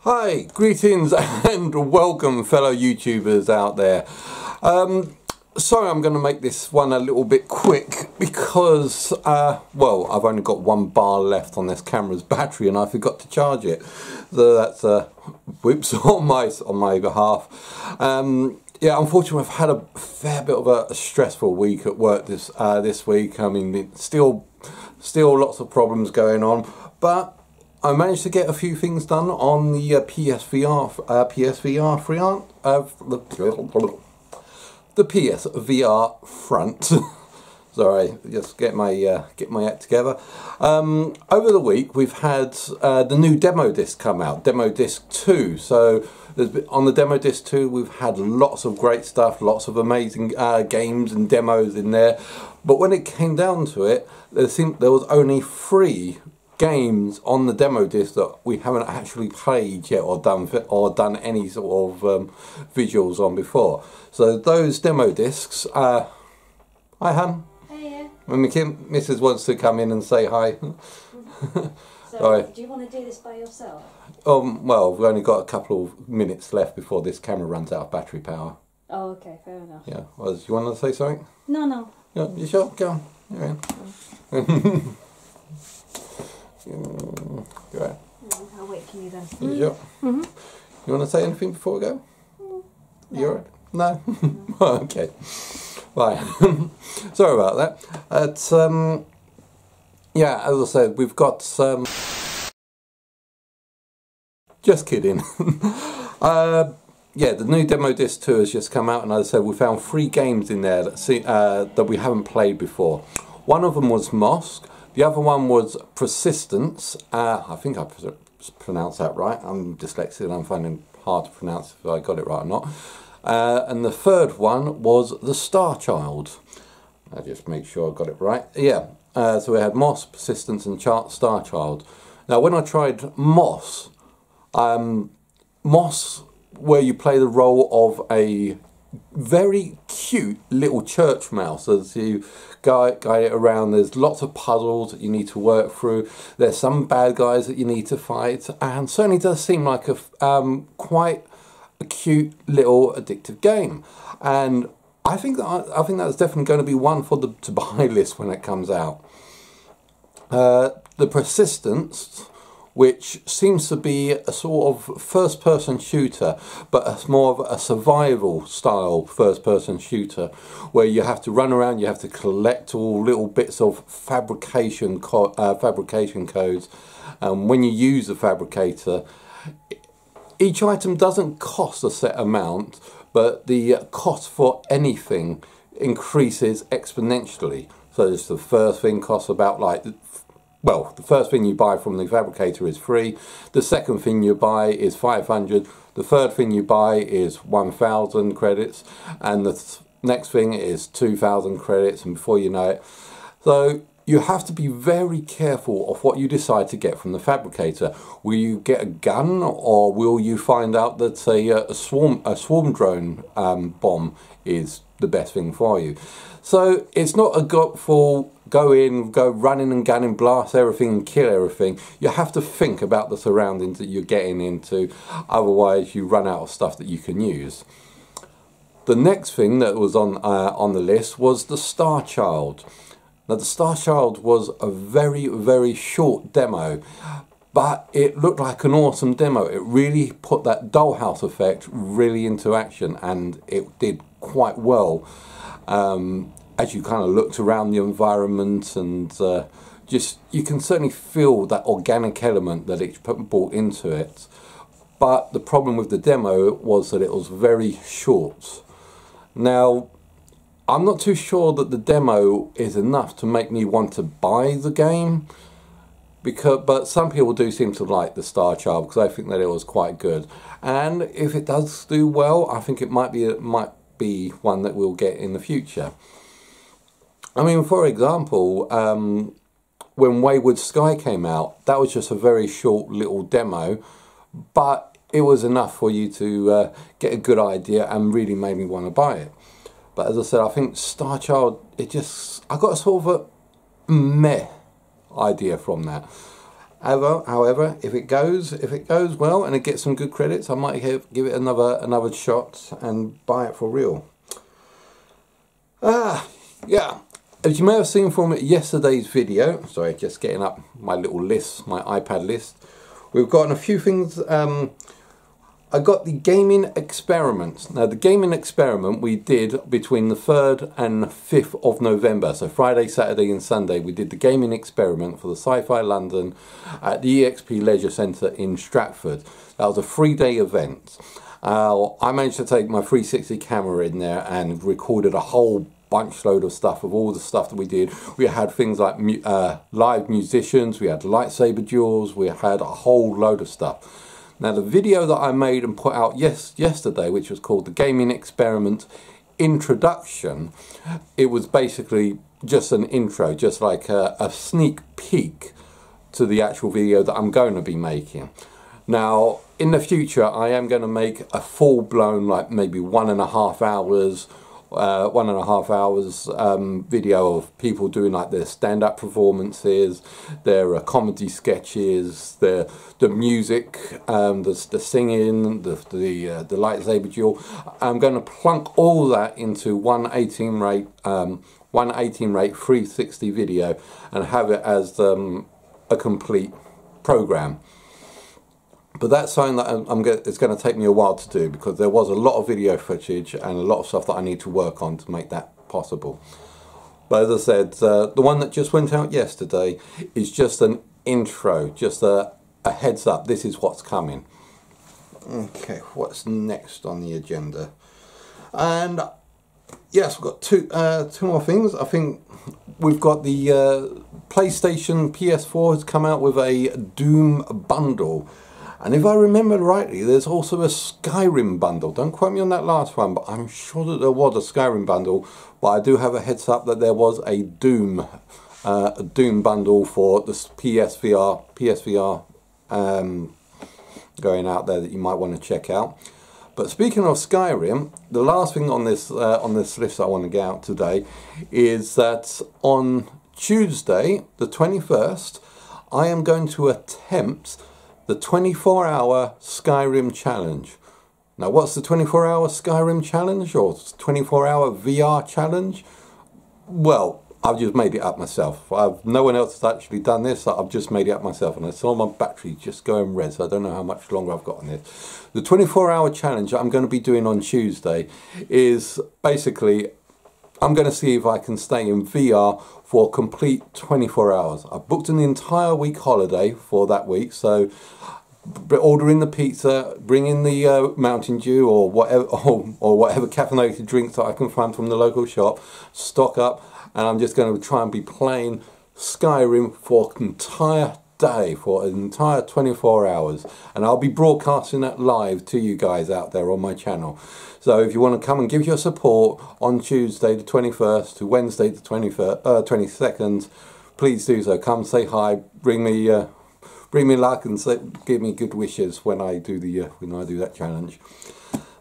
Hi, greetings and welcome fellow YouTubers out there. Um, sorry I'm going to make this one a little bit quick because, uh, well, I've only got one bar left on this camera's battery and I forgot to charge it. So that's uh, whoops on my, on my behalf. Um, yeah, unfortunately, I've had a fair bit of a stressful week at work this uh, this week. I mean, still, still lots of problems going on, but I managed to get a few things done on the uh, PSVR uh, PSVR front uh, the, the PSVR front. Sorry, just get my uh, get my act together. Um, over the week, we've had uh, the new demo disc come out, demo disc two. So on the demo disc two, we've had lots of great stuff, lots of amazing uh, games and demos in there. But when it came down to it, there seemed there was only three games on the demo disc that we haven't actually played yet or done or done any sort of um, visuals on before. So those demo discs. Uh, hi, Han. Hey. When Mrs. wants to come in and say hi. so, do you want to do this by yourself? Um, well, we've only got a couple of minutes left before this camera runs out of battery power. Oh, okay, fair enough. Yeah. Well, do you want to say something? No, no. Yeah, you sure? Go on. You're in. Mm. Mm, go ahead. I'll wait for you then. You sure? Mm -hmm. You want to say anything before we go? No. You're right? No? okay. Right. Sorry about that. It's, um, yeah, as I said, we've got... Um, just kidding. uh, yeah, the new demo disc 2 has just come out, and as I said, we found three games in there that, see, uh, that we haven't played before. One of them was Moss, the other one was Persistence. Uh, I think I pronounced that right. I'm dyslexic and I'm finding hard to pronounce if I got it right or not. Uh, and the third one was The Star Child. I just make sure I got it right. Yeah, uh, so we had Moss, Persistence and Star Child. Now when I tried Moss, um, Moss where you play the role of a very cute little church mouse as you guide, guide it around. There's lots of puzzles that you need to work through. There's some bad guys that you need to fight, and certainly does seem like a um, quite a cute little addictive game. And I think that I, think that's definitely going to be one for the to buy list when it comes out. Uh, the persistence which seems to be a sort of first person shooter, but it's more of a survival style first person shooter where you have to run around, you have to collect all little bits of fabrication, co uh, fabrication codes. And when you use the fabricator, each item doesn't cost a set amount, but the cost for anything increases exponentially. So the first thing costs about like well, the first thing you buy from the fabricator is free. The second thing you buy is 500. The third thing you buy is 1,000 credits. And the th next thing is 2,000 credits. And before you know it. So you have to be very careful of what you decide to get from the fabricator. Will you get a gun or will you find out that a, swarm a swarm drone um, bomb is the best thing for you? So it's not a go for go in, go running and gunning, blast everything and kill everything. You have to think about the surroundings that you're getting into, otherwise you run out of stuff that you can use. The next thing that was on uh, on the list was the Star Child. Now the Star Child was a very, very short demo, but it looked like an awesome demo. It really put that dollhouse effect really into action and it did quite well. Um, as you kind of looked around the environment and uh, just you can certainly feel that organic element that it brought into it. But the problem with the demo was that it was very short. Now, I'm not too sure that the demo is enough to make me want to buy the game. Because, but some people do seem to like the Star Child because I think that it was quite good. And if it does do well, I think it might be it might be one that we'll get in the future. I mean, for example, um, when Wayward Sky came out, that was just a very short little demo, but it was enough for you to uh, get a good idea and really made me want to buy it. But as I said, I think Star Child, it just, I got a sort of a meh idea from that. However, however, if it goes, if it goes well and it gets some good credits, I might give it another another shot and buy it for real. Ah, yeah. As you may have seen from yesterday's video, sorry, just getting up my little list, my iPad list. We've gotten a few things. Um, I got the gaming experiment. Now, the gaming experiment we did between the 3rd and 5th of November. So, Friday, Saturday, and Sunday, we did the gaming experiment for the Sci Fi London at the EXP Leisure Centre in Stratford. That was a three day event. Uh, I managed to take my 360 camera in there and recorded a whole bunch load of stuff of all the stuff that we did. We had things like uh, live musicians, we had lightsaber duels, we had a whole load of stuff. Now the video that I made and put out yes yesterday, which was called the Gaming Experiment Introduction, it was basically just an intro, just like a, a sneak peek to the actual video that I'm going to be making. Now, in the future, I am going to make a full-blown, like maybe one and a half hours uh, one and a half hours um, video of people doing like their stand-up performances, their uh, comedy sketches, their the music, um, the, the singing, the the, uh, the lightsaber duel. I'm going to plunk all that into one 18 rate um, one 18 rate 360 video and have it as um, a complete program. But that's something that I'm, I'm going it's going to take me a while to do because there was a lot of video footage and a lot of stuff that I need to work on to make that possible. But as I said, uh, the one that just went out yesterday is just an intro, just a, a heads up, this is what's coming. Okay, what's next on the agenda? And yes, we've got two, uh, two more things. I think we've got the uh, PlayStation PS4 has come out with a Doom bundle and if I remember rightly, there's also a Skyrim bundle. Don't quote me on that last one, but I'm sure that there was a Skyrim bundle. But I do have a heads up that there was a Doom, uh, a Doom bundle for the PSVR, PSVR um, going out there that you might want to check out. But speaking of Skyrim, the last thing on this uh, on this list I want to get out today is that on Tuesday, the 21st, I am going to attempt the 24 hour Skyrim challenge. Now, what's the 24 hour Skyrim challenge or 24 hour VR challenge? Well, I've just made it up myself. I've, no one else has actually done this. I've just made it up myself, and I saw my battery just going red, so I don't know how much longer I've got on this. The 24 hour challenge I'm going to be doing on Tuesday is basically I'm going to see if I can stay in VR for a complete 24 hours. I booked an entire week holiday for that week, so ordering the pizza, bringing the uh, Mountain Dew or whatever, or, or whatever caffeinated drinks that I can find from the local shop, stock up, and I'm just going to try and be playing Skyrim for entire day for an entire 24 hours. And I'll be broadcasting that live to you guys out there on my channel. So if you want to come and give your support on Tuesday the 21st to Wednesday the 21st, uh, 22nd please do so. Come say hi bring me uh, bring me luck and say, give me good wishes when I do the uh, when I do that challenge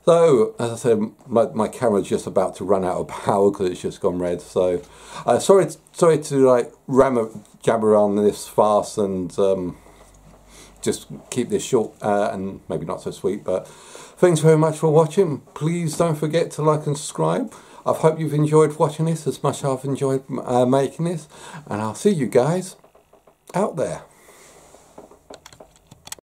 so, as I said, my, my camera's just about to run out of power because it's just gone red. So, uh, sorry, sorry to like ram a, jabber on this fast and um, just keep this short uh, and maybe not so sweet. But thanks very much for watching. Please don't forget to like and subscribe. I hope you've enjoyed watching this as much as I've enjoyed uh, making this. And I'll see you guys out there.